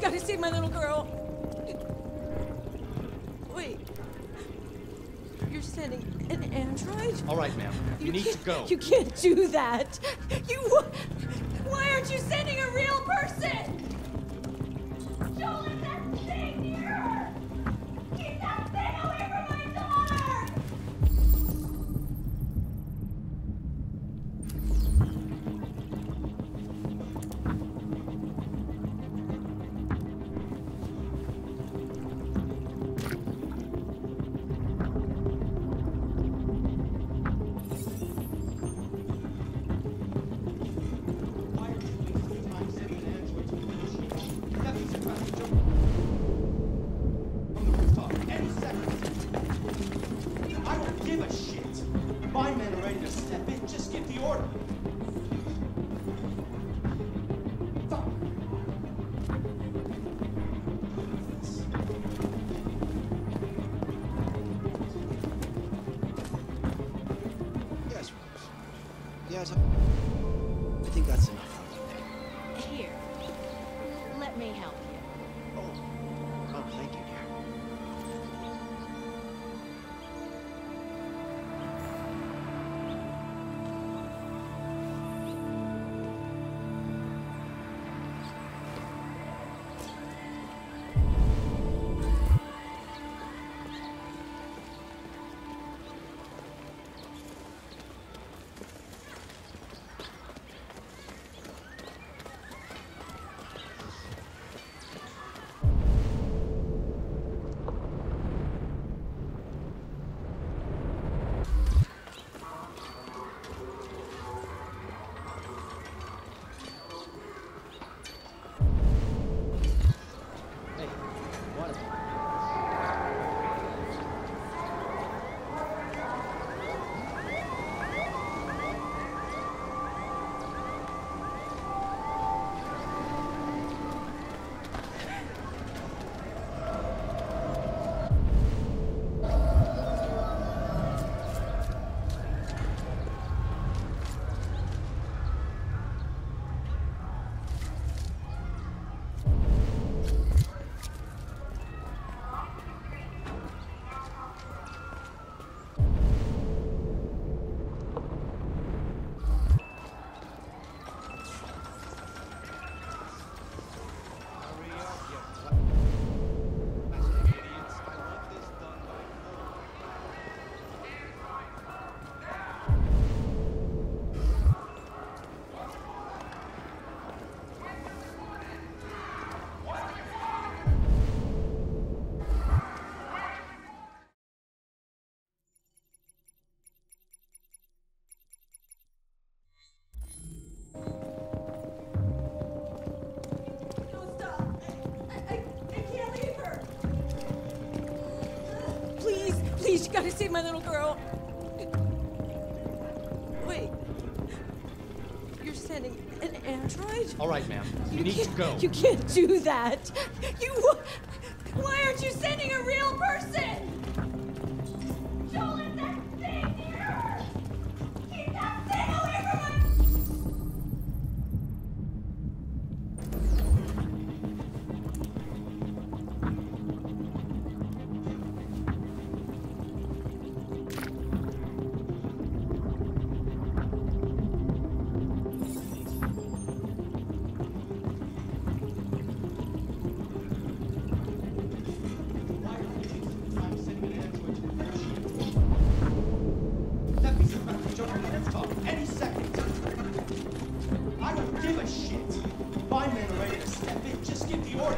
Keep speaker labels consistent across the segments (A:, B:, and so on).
A: gotta save my little girl. Wait. You're sending an android?
B: All right, ma'am. You, need to go.
A: You can't do that. You. Why aren't you sending a real person? Please, you gotta save my little girl. Wait. You're sending an android?
B: All right, ma'am. You, need to go.
A: You can't do that. You. Why aren't you sending a real person?
C: Shit. My men are ready to step in. Just give the order.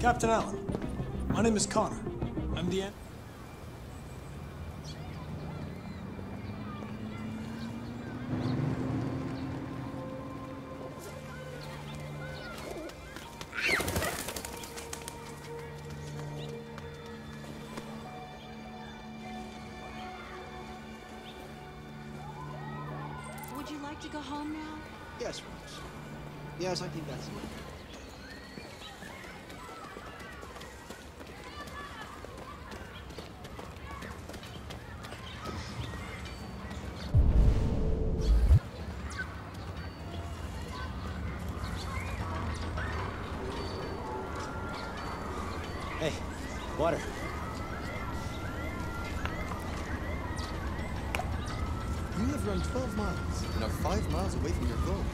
D: Captain Allen, my name is Connor. I'm the.
A: Would you like to go home now?
E: Yes, Rose. Yes, I think that's it. Hey, water.
F: You have run 12 miles and are 5 miles away from your goal.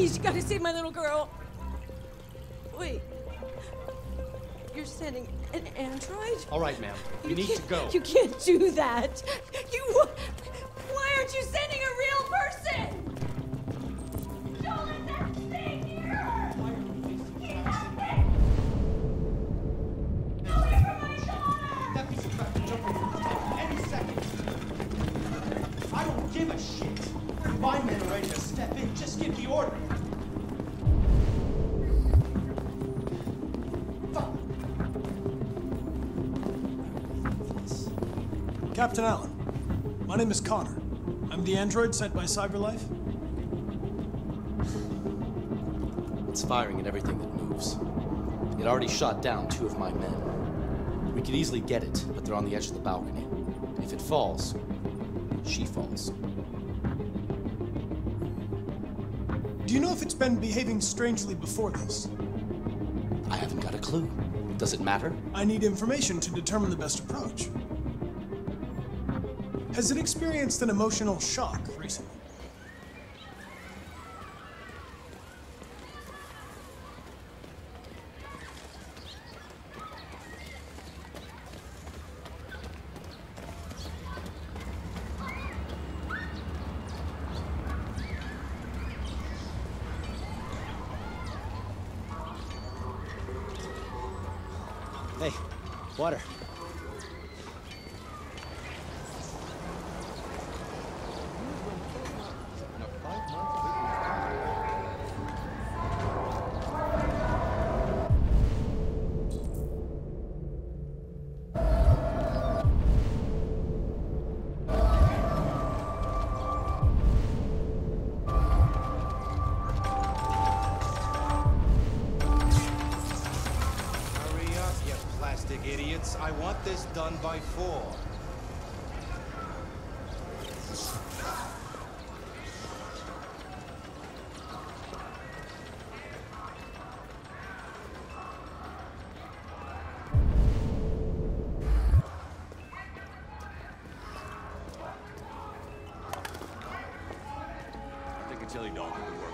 A: Please, please, you gotta save my little girl. Wait. You're sending an android?
C: All right, ma'am. You need to go.
A: You can't do that. You. Why aren't you sending a real person? Don't let that thing here! Keep that thing away from my daughter!
C: That piece of crap can jump over any second. I don't give a shit. My men are ready to step in. Just give the order.
D: Captain Allen, my name is Connor. I'm the android sent by CyberLife.
G: It's firing at everything that moves. It already shot down two of my men. We could easily get it, but they're on the edge of the balcony. If it falls, she falls.
D: Do you know if it's been behaving strangely before this?
G: I haven't got a clue. Does it matter?
D: I need information to determine the best approach. Has it experienced an emotional shock recently?
E: Hey, water.
H: Idiots. I want this done by four.
B: I think a chili dog would work.